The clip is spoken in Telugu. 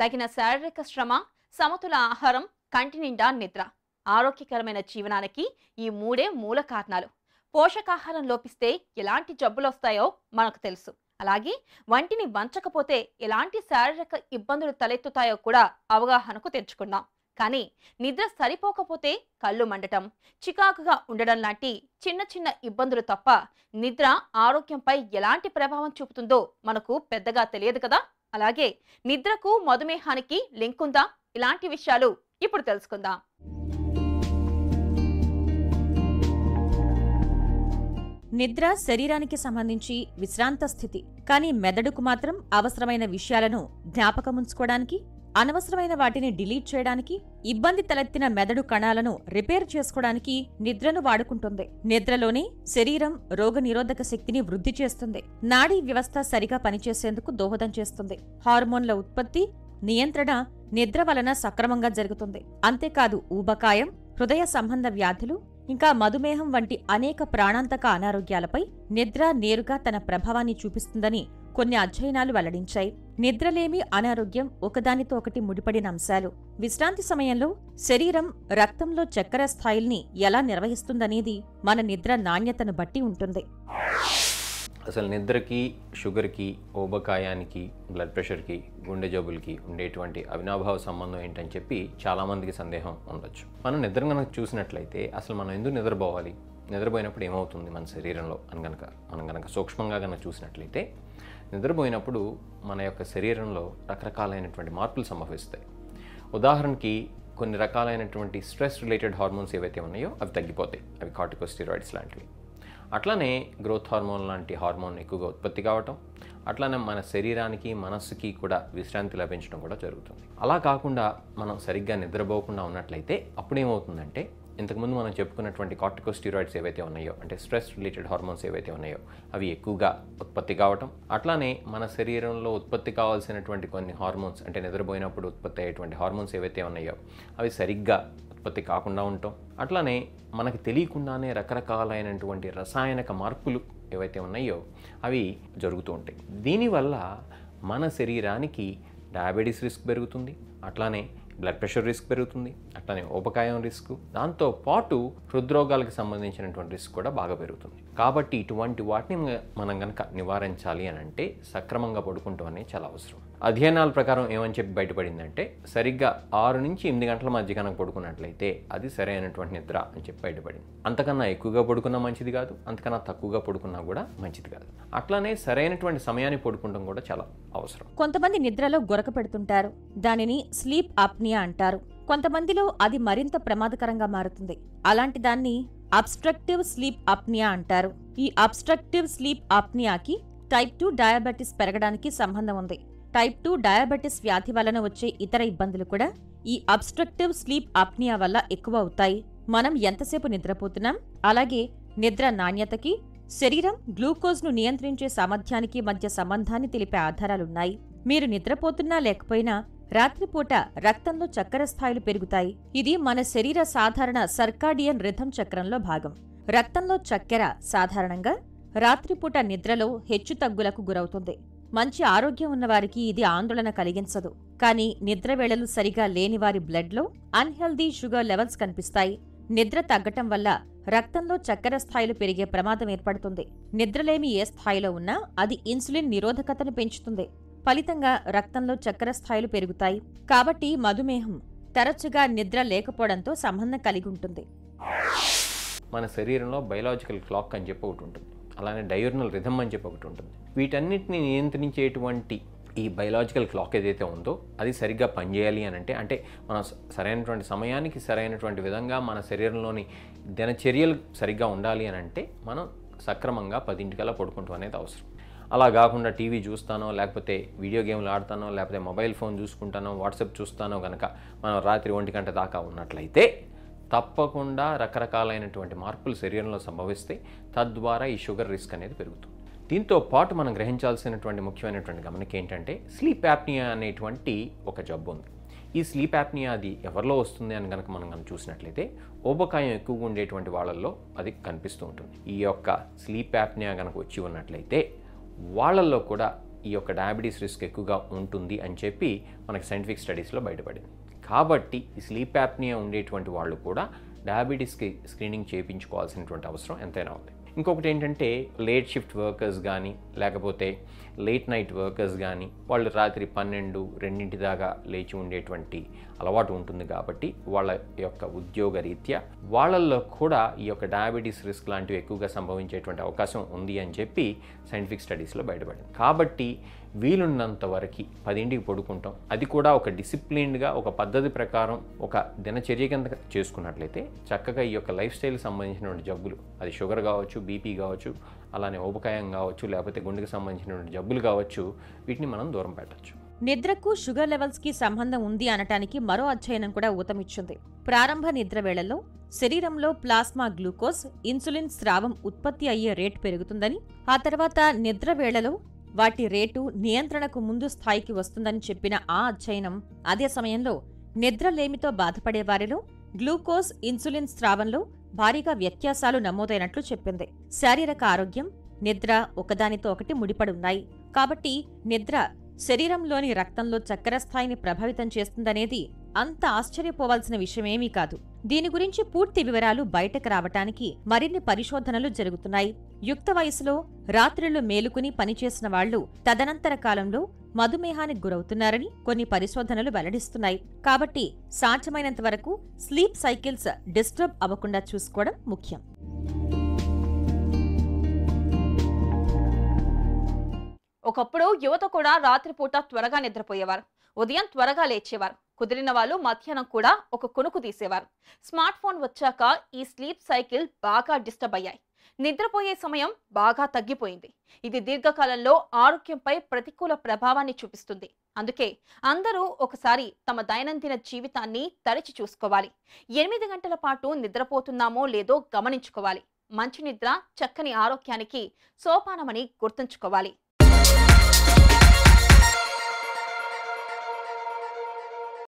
తగిన శారీరక శ్రమ సమతుల ఆహారం కంటి నిండా నిద్ర. ఆరోగ్యకరమైన జీవనానికి ఈ మూడే మూల కారణాలు. పోషకాహారం లోపిస్తే ఎలాంటి జబ్బులు వస్తాయో మనకు తెలుసు. అలాగే వంటిని వంచకపోతే ఎలాంటి శారీరక ఇబ్బందులు తలెత్తుతాయో కూడా అవగాహనకు తెచ్చుకున్నాం. కానీ నిద్ర సరిపోకపోతే కళ్ళు మండటం చికాకుగా ఉండడం లాంటి చిన్న చిన్న ఇబ్బందులు తప్ప నిద్ర ఆరోగ్యంపై ఎలాంటి ప్రభావం చూపుతుందో మనకు పెద్దగా తెలియదు కదా? అలాగే నిద్రకు మధుమేహానికి లింక్ ఉందా? ఇలాంటి విషయాలు ఇప్పుడు తెలుసుకుందాం. నిద్ర శరీరానికి సంబంధించి విశ్రాంత స్థితి కానీ మెదడుకు మాత్రం అవసరమైన విషయాలను జ్ఞాపకముంచుకోవడానికి అనవసరమైన వాటిని డిలీట్ చేయడానికి ఇబ్బంది తలెత్తిన మెదడు కణాలను రిపేర్ చేసుకోవడానికి నిద్రను వాడుకుంటుంది. నిద్రలోనే శరీరం రోగనిరోధక శక్తిని వృద్ధి చేస్తుంది. నాడీ వ్యవస్థ సరిగా పనిచేసేందుకు దోహదం చేస్తుంది. హార్మోన్ల ఉత్పత్తి నియంత్రణ నిద్ర వలన సక్రమంగా జరుగుతుంది. అంతేకాదు ఊబకాయం హృదయ సంబంధ వ్యాధులు ఇంకా మధుమేహం వంటి అనేక ప్రాణాంతక అనారోగ్యాలపై నిద్ర నేరుగా తన ప్రభావాన్ని చూపిస్తుందని కొన్ని అధ్యయనాలు వెల్లడించాయి. నిద్రలేమి అనారోగ్యం ఒకదానితో ఒకటి ముడిపడిన అంశాలు. విశ్రాంతి సమయంలో శరీరం రక్తంలో చక్కెర స్థాయిల్ని ఎలా నిర్వహిస్తుందనేది మన నిద్ర నాణ్యతను బట్టి ఉంటుంది. అసలు నిద్రకి షుగర్కి ఊబకాయానికి బ్లడ్ ప్రెషర్కి గుండె జబ్బులకి ఉండేటువంటి అవినాభావ సంబంధం ఏంటని చెప్పి చాలామందికి సందేహం ఉండొచ్చు. మనం నిద్ర కనుక చూసినట్లయితే అసలు మనం ఎందుకు నిద్రపోవాలి? నిద్రపోయినప్పుడు ఏమవుతుంది మన శరీరంలో అని కనుక మనం కనుక సూక్ష్మంగా కనుక చూసినట్లయితే నిద్రపోయినప్పుడు మన యొక్క శరీరంలో రకరకాలైనటువంటి మార్పులు సంభవిస్తాయి. ఉదాహరణకి కొన్ని రకాలైనటువంటి స్ట్రెస్ రిలేటెడ్ హార్మోన్స్ ఏవైతే ఉన్నాయో అవి తగ్గిపోతాయి. అవి కార్టికోస్టిరాయిడ్స్ లాంటివి. అట్లానే గ్రోత్ హార్మోన్ లాంటి హార్మోన్ ఎక్కువగా ఉత్పత్తి కావటం అట్లానే మన శరీరానికి మనస్సుకి కూడా విశ్రాంతి లభించడం కూడా జరుగుతుంది. అలా కాకుండా మనం సరిగ్గా నిద్రపోకుండా ఉన్నట్లయితే అప్పుడేమవుతుందంటే ఇంతకుముందు మనం చెప్పుకున్నటువంటి కార్టికోస్టీరాయిడ్స్ ఏవైతే ఉన్నాయో అంటే స్ట్రెస్ రిలేటెడ్ హార్మోన్స్ ఏవైతే ఉన్నాయో అవి ఎక్కువగా ఉత్పత్తి కావటం అట్లానే మన శరీరంలో ఉత్పత్తి కావాల్సినటువంటి కొన్ని హార్మోన్స్ అంటే నిద్రపోయినప్పుడు ఉత్పత్తి అయ్యేటువంటి హార్మోన్స్ ఏవైతే ఉన్నాయో అవి సరిగ్గా ఉత్పత్తి కాకుండా ఉండటం అట్లానే మనకి తెలియకుండానే రకరకాలైనటువంటి రసాయనక మార్పులు ఏవైతే ఉన్నాయో అవి జరుగుతూ ఉంటాయి. దీనివల్ల మన శరీరానికి డయాబెటీస్ రిస్క్ పెరుగుతుంది అట్లానే బ్లడ్ ప్రెషర్ రిస్క్ పెరుగుతుంది అట్లానే ఉపకాయం రిస్క్ దాంతో పాటు హృద్రోగాలకు సంబంధించినటువంటి రిస్క్ కూడా బాగా పెరుగుతుంది. కాబట్టి ఇటువంటి వాటిని మనం కనుక నివారించాలి అని అంటే సక్రమంగా పడుకుంటాం అనేది చాలా అవసరం. అధ్యయనాల ప్రకారం ఏమని చెప్పి బయటపడిందంటే సరిగ్గా ఆరు నుంచి ఎనిమిది గంటల మధ్య కనుక పడుకున్నట్లయితే అది సరైనటువంటి నిద్ర అని చెప్పి బయటపడింది. అంతకన్నా ఎక్కువగా పడుకున్నా మంచిది కాదు అంతకన్నా తక్కువగా పడుకున్నా కూడా మంచిది కాదు. అట్లానే సరైనటువంటి సమయాన్ని పడుకుంటాం కూడా చాలా అవసరం. కొంతమంది నిద్రలో గొరక పెడుతుంటారు దానిని స్లీప్ అప్నియా అంటారు. కొంతమందిలో అది మరింత ప్రమాదకరంగా మారుతుంది. అలాంటి దాన్ని అబ్స్ట్రక్టివ్ స్లీప్ అప్నియా అంటారు. ఈ అబ్స్ట్రక్టివ్ స్లీప్ అప్నియాకి టైప్ టూ డయాబెటిస్ పెరగడానికి సంబంధం ఉంది. టైప్ టూ డయాబెటిస్ వ్యాధి వలన వచ్చే ఇతర ఇబ్బందులు కూడా ఈ అబ్స్ట్రక్టివ్ స్లీప్ అప్నియా వల్ల ఎక్కువ అవుతాయి మనం ఎంతసేపు నిద్రపోతున్నాం? అలాగే నిద్ర నాణ్యతకి శరీరం గ్లూకోజ్ను నియంత్రించే సామర్థ్యానికి మధ్య సంబంధాన్ని తెలిపే ఆధారాలున్నాయి. మీరు నిద్రపోతున్నా లేకపోయినా రాత్రిపూట రక్తంలో చక్కెర స్థాయిలు పెరుగుతాయి. ఇది మన శరీర సాధారణ సర్కాడియన్ రిథం చక్రంలో భాగం. రక్తంలో చక్కెర సాధారణంగా రాత్రిపూట నిద్రలో హెచ్చుతగ్గులకు గురవుతుంది. మంచి ఆరోగ్యం ఉన్నవారికి ఇది ఆందోళన కలిగించదు. కానీ నిద్ర వేళలు సరిగా లేని వారి బ్లడ్లో అన్హెల్దీ షుగర్ లెవెల్స్ కనిపిస్తాయి. నిద్ర తగ్గటం వల్ల రక్తంలో చక్కెర స్థాయిలు పెరిగే ప్రమాదం ఏర్పడుతుంది. నిద్రలేమి ఏ స్థాయిలో ఉన్నా అది ఇన్సులిన్ నిరోధకతను పెంచుతుంది. ఫలితంగా రక్తంలో చక్కెర స్థాయిలు పెరుగుతాయి. కాబట్టి మధుమేహం తరచుగా నిద్ర లేకపోవడంతో సంబంధం కలిగి ఉంటుంది. మన శరీరంలో బయలాజికల్ క్లాక్ అని చెప్పి ఒకటి ఉంటుంది. అలానే డయోర్నల్ రిథమ్ అని చెప్పి ఒకటి ఉంటుంది. వీటన్నిటిని నియంత్రించేటువంటి ఈ బయలాజికల్ క్లాక్ ఏదైతే ఉందో అది సరిగ్గా పనిచేయాలి అని అంటే అంటే మనం సరైనటువంటి సమయానికి సరైనటువంటి విధంగా మన శరీరంలోని దినచర్యలు సరిగ్గా ఉండాలి అని అంటే మనం సక్రమంగా పదింటికల్లా పడుకుంటాం అనేది అవసరం. అలా కాకుండా టీవీ చూస్తానో లేకపోతే వీడియో గేమ్లు ఆడతానో లేకపోతే మొబైల్ ఫోన్ చూసుకుంటానో వాట్సాప్ చూస్తానో కనుక మనం రాత్రి ఒంటి గంట దాకా ఉన్నట్లయితే తప్పకుండా రకరకాలైనటువంటి మార్పులు శరీరంలో సంభవిస్తాయి తద్వారా ఈ షుగర్ రిస్క్ అనేది పెరుగుతుంది. దీంతో పాటు మనం గ్రహించాల్సినటువంటి ముఖ్యమైనటువంటి గమనిక ఏంటంటే స్లీప్ యాప్నియా అనేటువంటి ఒక జబ్బు ఉంది. ఈ స్లీప్ యాప్నియా అది ఎవరిలో వస్తుంది అని కనుక మనం కనుక చూసినట్లయితే ఊబకాయం ఎక్కువగా ఉండేటువంటి వాళ్ళల్లో అది కనిపిస్తూ ఉంటుంది. ఈ యొక్క స్లీప్ యాప్నియా కనుక వచ్చి ఉన్నట్లయితే వాళ్ళల్లో కూడా ఈ యొక్క డయాబెటీస్ రిస్క్ ఎక్కువగా ఉంటుంది అని చెప్పి మనకి సైంటిఫిక్ స్టడీస్లో బయటపడింది. కాబట్టి ఈ స్లీప్ యాప్నియా ఉండేటువంటి వాళ్ళు కూడా డయాబెటీస్కి స్క్రీనింగ్ చేయించుకోవాల్సినటువంటి అవసరం ఎంతైనా ఉంది. ఇంకొకటి ఏంటంటే లేట్ షిఫ్ట్ వర్కర్స్ కానీ లేకపోతే లేట్ నైట్ వర్కర్స్ కానీ వాళ్ళు రాత్రి పన్నెండు రెండింటి దాకా లేచి ఉండేటువంటి అలవాటు ఉంటుంది కాబట్టి వాళ్ళ యొక్క ఉద్యోగ రీత్యా వాళ్ళల్లో కూడా ఈ యొక్క డయాబెటీస్ రిస్క్ లాంటివి ఎక్కువగా సంభవించేటువంటి అవకాశం ఉంది అని చెప్పి సైంటిఫిక్ స్టడీస్లో బయటపడింది. కాబట్టి వీలున్నంత వరకు పదింటికి పడుకుంటాం. అది కూడా ఒక డిసిప్లిన్డ్గా ఒక పద్ధతి ప్రకారం ఒక దినచర్య కింద చేసుకున్నట్లయితే చక్కగా ఈ యొక్క లైఫ్ స్టైల్కి సంబంధించినటువంటి జబ్బులు అది షుగర్ కావచ్చు బీపీ కావచ్చు అలానే ఊబకాయం కావచ్చు లేకపోతే గుండెకి సంబంధించినటువంటి జబ్బులు కావచ్చు వీటిని మనం దూరం పెట్టచ్చు. నిద్రకు షుగర్ లెవెల్స్కి సంబంధం ఉంది అనటానికి మరో అధ్యయనం కూడా ఊతమిచ్చింది. ప్రారంభ నిద్ర వేళల్లో శరీరంలో ప్లాస్మా గ్లూకోజ్ ఇన్సులిన్ స్రావం ఉత్పత్తి అయ్యే రేటు పెరుగుతుందని ఆ తర్వాత నిద్ర వేళలో వాటి రేటు నియంత్రణకు ముందు స్థాయికి వస్తుందని చెప్పిన ఆ అధ్యయనం అదే సమయంలో నిద్రలేమితో బాధపడే వారిలో గ్లూకోజ్ ఇన్సులిన్ స్రావంలో భారీగా వ్యత్యాసాలు నమోదైనట్లు చెప్పింది. శారీరక ఆరోగ్యం నిద్ర ఒకదానితో ఒకటి ముడిపడి ఉన్నాయి కాబట్టి నిద్ర శరీరంలోని రక్తంలో చక్కెర స్థాయిని ప్రభావితం చేస్తుందనేది అంత ఆశ్చర్యపోవాల్సిన విషయమేమీ కాదు. దీని గురించి పూర్తి వివరాలు బయటకు రావటానికి మరిన్ని పరిశోధనలు జరుగుతున్నాయి. యుక్త వయసులో రాత్రిళ్ళు మేలుకుని పనిచేసిన వాళ్ళు తదనంతర కాలంలో మధుమేహానికి గురవుతున్నారని కొన్ని పరిశోధనలు వెల్లడిస్తున్నాయి. కాబట్టి సాధ్యమైనంత వరకు స్లీప్ సైకిల్స్ డిస్టర్బ్ అవ్వకుండా చూసుకోవడం ముఖ్యం. ఒకప్పుడు యువత కూడా రాత్రిపూట త్వరగా నిద్రపోయేవారు. ఉదయం త్వరగా లేచేవారు. కుదిరిన వాళ్ళు మధ్యాహ్నం కూడా ఒక కొనుకు తీసేవారు. స్మార్ట్ ఫోన్ వచ్చాక ఈ స్లీప్ సైకిల్ బాగా డిస్టర్బ్ అయ్యాయి. నిద్రపోయే సమయం బాగా తగ్గిపోయింది. ఇది దీర్ఘకాలంలో ఆరోగ్యంపై ప్రతికూల ప్రభావాన్ని చూపిస్తుంది. అందుకే అందరూ ఒకసారి తమ దైనందిన జీవితాన్ని తరచి చూసుకోవాలి. ఎనిమిది గంటల పాటు నిద్రపోతున్నామో లేదో గమనించుకోవాలి. మంచి నిద్ర చక్కని ఆరోగ్యానికి సోపానమని గుర్తుంచుకోవాలి.